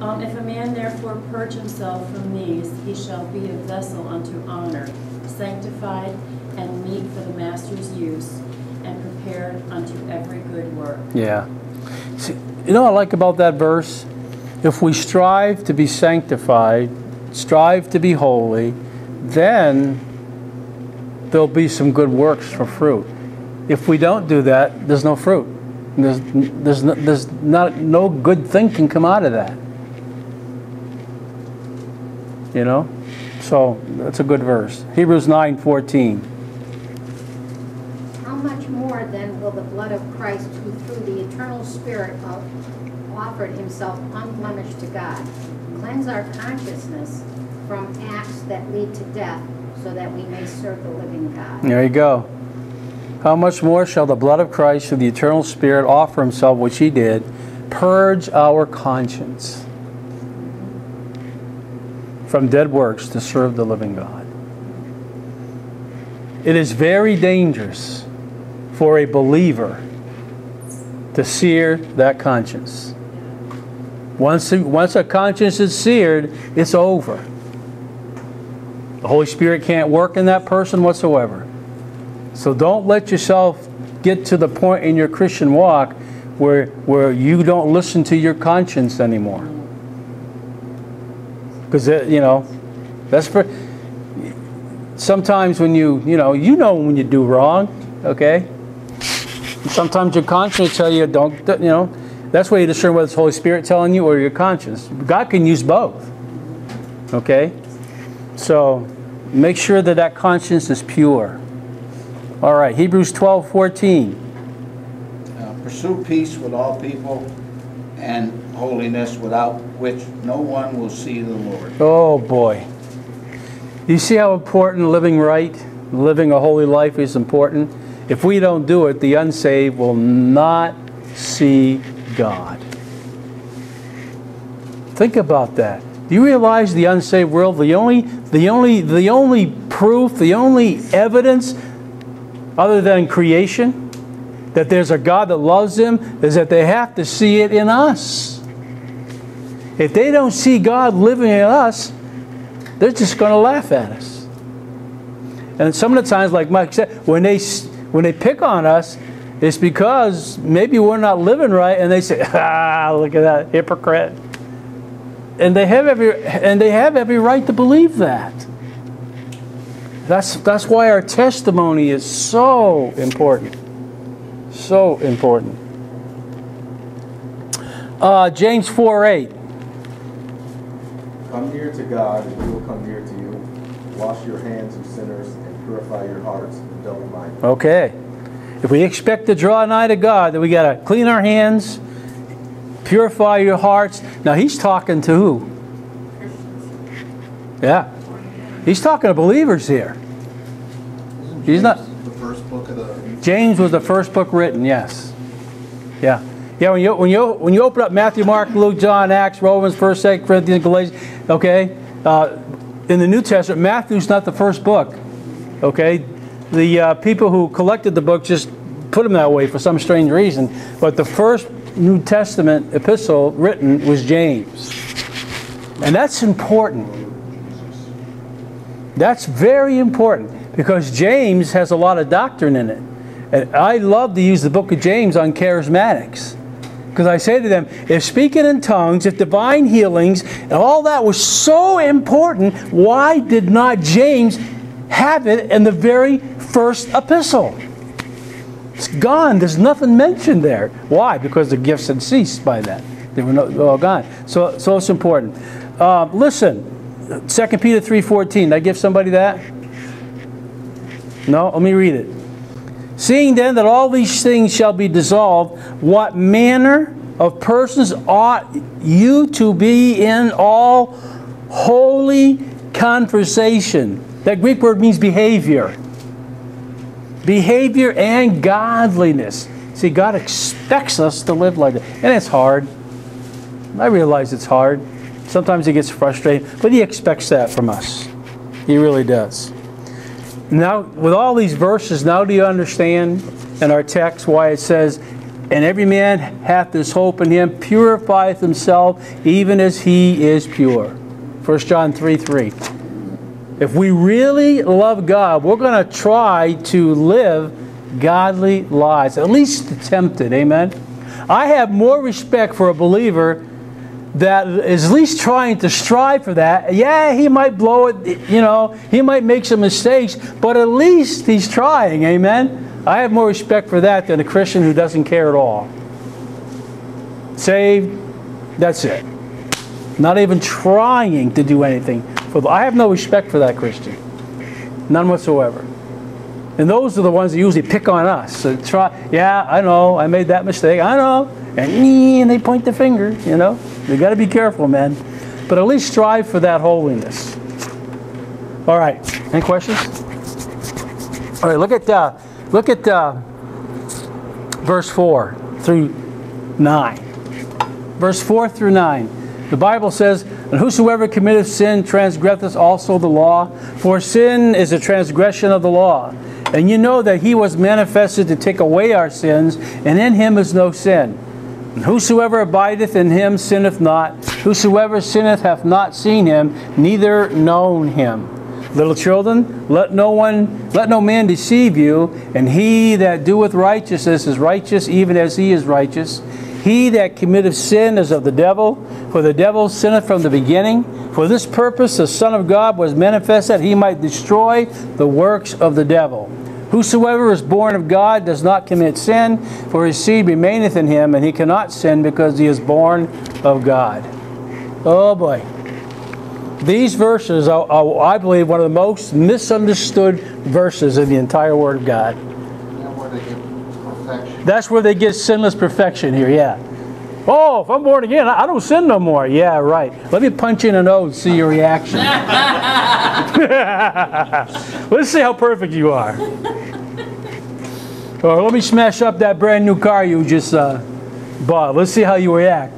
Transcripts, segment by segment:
Um, if a man therefore purge himself from these, he shall be a vessel unto honor, sanctified and meet for the master's use, and prepared unto every good work. Yeah. See, you know what I like about that verse? If we strive to be sanctified, strive to be holy, then there'll be some good works for fruit. If we don't do that, there's no fruit. There's, there's, no, there's not, no good thing can come out of that. You know? So that's a good verse. Hebrews 9 14. How much more then will the blood of Christ, who through the eternal Spirit of, offered himself unblemished to God, cleanse our consciousness from acts that lead to death, so that we may serve the living God? There you go. How much more shall the blood of Christ through the eternal Spirit offer himself, which he did, purge our conscience from dead works to serve the living God? It is very dangerous for a believer to sear that conscience. Once, once a conscience is seared, it's over. The Holy Spirit can't work in that person whatsoever. So don't let yourself get to the point in your Christian walk where, where you don't listen to your conscience anymore. Because, you know, that's for. Sometimes when you, you know, you know when you do wrong, okay? Sometimes your conscience tell you don't, you know, that's where you discern whether it's Holy Spirit telling you or your conscience. God can use both, okay? So make sure that that conscience is pure. All right, Hebrews 12, 14. Uh, Pursue peace with all people and holiness without which no one will see the Lord. Oh boy. You see how important living right, living a holy life is important? If we don't do it, the unsaved will not see God. Think about that. Do you realize the unsaved world, the only, the only, the only proof, the only evidence other than creation that there's a God that loves them is that they have to see it in us. If they don't see God living in us, they're just going to laugh at us. And some of the times, like Mike said, when they when they pick on us, it's because maybe we're not living right, and they say, "Ah, look at that hypocrite." And they have every and they have every right to believe that. That's that's why our testimony is so important, so important. Uh, James four eight. Come near to God, and He will come near to you. Wash your hands, you sinners, and purify your hearts, you double-minded. Okay. If we expect to draw nigh to God, then we got to clean our hands, purify your hearts. Now he's talking to who? Yeah. He's talking to believers here. He's not. The first book of the... James was the first book written, yes. Yeah. Yeah, when you, when you, when you open up Matthew, Mark, Luke, John, Acts, Romans, 1st, 2nd Corinthians, Galatians, okay, uh, in the New Testament, Matthew's not the first book, okay? The uh, people who collected the book just put them that way for some strange reason, but the first New Testament epistle written was James. And that's important. That's very important because James has a lot of doctrine in it. And I love to use the book of James on charismatics. Because I say to them, if speaking in tongues, if divine healings, and all that was so important, why did not James have it in the very first epistle? It's gone. There's nothing mentioned there. Why? Because the gifts had ceased by then. They were no, all gone. So, so it's important. Uh, listen, 2 Peter 3.14. Did I give somebody that? No? Let me read it. Seeing then that all these things shall be dissolved, what manner of persons ought you to be in all holy conversation? That Greek word means behavior. Behavior and godliness. See, God expects us to live like that. And it's hard. I realize it's hard. Sometimes He gets frustrated, but He expects that from us. He really does. Now, with all these verses, now do you understand in our text why it says, And every man hath this hope in him, purifieth himself, even as he is pure. 1 John 3 3. If we really love God, we're going to try to live godly lives, at least attempt it. Amen. I have more respect for a believer that is at least trying to strive for that. Yeah, he might blow it, you know, he might make some mistakes, but at least he's trying. Amen. I have more respect for that than a Christian who doesn't care at all. Saved, that's it. Not even trying to do anything. For I have no respect for that Christian. None whatsoever. And those are the ones that usually pick on us. So try, yeah, I know, I made that mistake. I know. And, they point the finger, you know. You got to be careful, man. But at least strive for that holiness. All right. Any questions? All right. Look at uh, look at uh, verse four through nine. Verse four through nine. The Bible says, "And whosoever committeth sin transgresseth also the law, for sin is a transgression of the law." And you know that he was manifested to take away our sins, and in him is no sin. And whosoever abideth in him sinneth not. Whosoever sinneth hath not seen him, neither known him. Little children, let no one, let no man deceive you, and he that doeth righteousness is righteous, even as he is righteous. He that committeth sin is of the devil, for the devil sinneth from the beginning. For this purpose the Son of God was manifested that he might destroy the works of the devil. Whosoever is born of God does not commit sin, for his seed remaineth in him, and he cannot sin because he is born of God. Oh boy. These verses are, are, I believe, one of the most misunderstood verses in the entire Word of God. That's where they get sinless perfection here, yeah. Oh, if I'm born again, I don't sin no more. Yeah, right. Let me punch you in the nose and see your reaction. Let's see how perfect you are. Or let me smash up that brand new car you just uh, bought. Let's see how you react.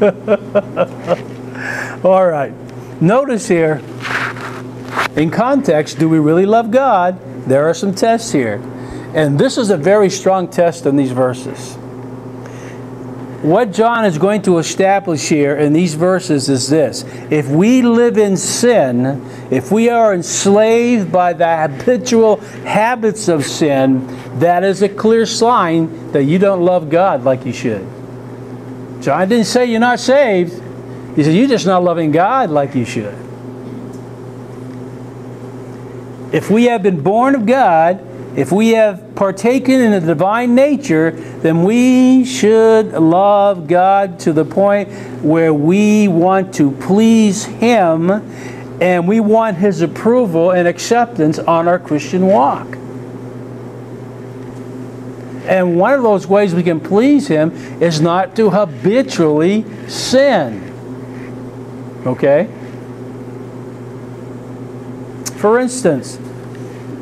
All right. Notice here, in context, do we really love God? There are some tests here. And this is a very strong test in these verses. What John is going to establish here in these verses is this. If we live in sin, if we are enslaved by the habitual habits of sin, that is a clear sign that you don't love God like you should. John didn't say you're not saved. He said you're just not loving God like you should. If we have been born of God, if we have partaken in the divine nature, then we should love God to the point where we want to please Him and we want His approval and acceptance on our Christian walk. And one of those ways we can please Him is not to habitually sin. Okay? For instance,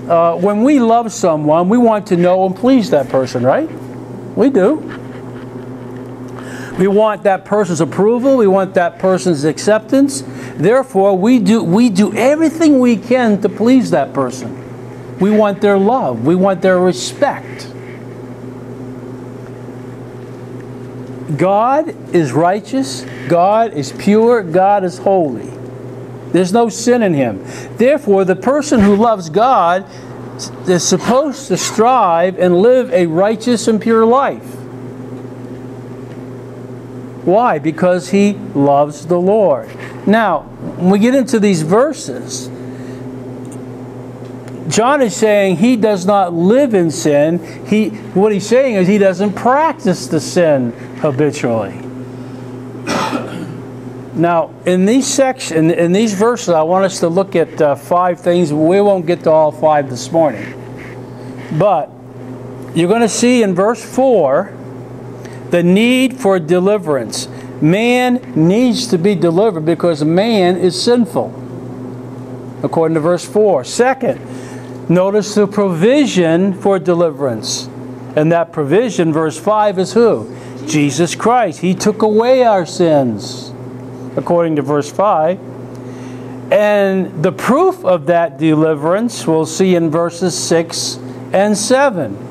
uh, when we love someone, we want to know and please that person, right? We do. We want that person's approval. We want that person's acceptance. Therefore, we do, we do everything we can to please that person. We want their love. We want their respect. God is righteous. God is pure. God is holy. There's no sin in him. Therefore, the person who loves God is supposed to strive and live a righteous and pure life. Why? Because he loves the Lord. Now, when we get into these verses, John is saying he does not live in sin. He, what he's saying is he doesn't practice the sin habitually. Now, in these section, in these verses, I want us to look at uh, five things. We won't get to all five this morning, but you're going to see in verse four the need for deliverance. Man needs to be delivered because man is sinful, according to verse four. Second, notice the provision for deliverance, and that provision, verse five, is who? Jesus Christ. He took away our sins according to verse 5. And the proof of that deliverance we'll see in verses 6 and 7.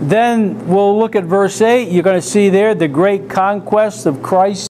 Then we'll look at verse 8. You're going to see there the great conquest of Christ